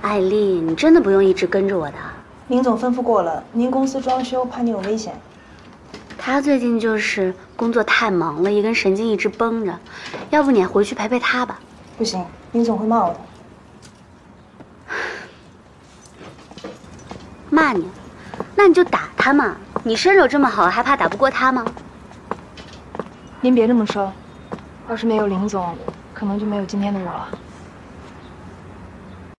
艾丽，你真的不用一直跟着我的。林总吩咐过了，您公司装修，怕你有危险。他最近就是工作太忙了，一根神经一直绷着，要不你回去陪陪他吧。不行，林总会骂我的。骂你？那你就打他嘛！你身手这么好，还怕打不过他吗？您别这么说，要是没有林总，可能就没有今天的我了。